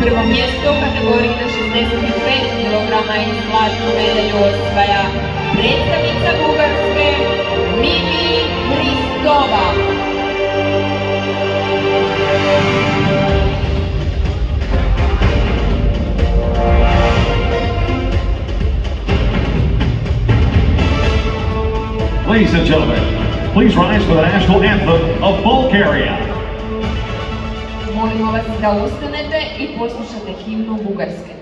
Prvo mjesto u kategoriji do 65 kg i zlatnu medalju osvaja predstavnica Bugarske Mimi Hristova. Ladies and gentlemen, please rise for the national anthem of Bulgaria. Molimo vas da ustanete i poslušate himnu Bugarske.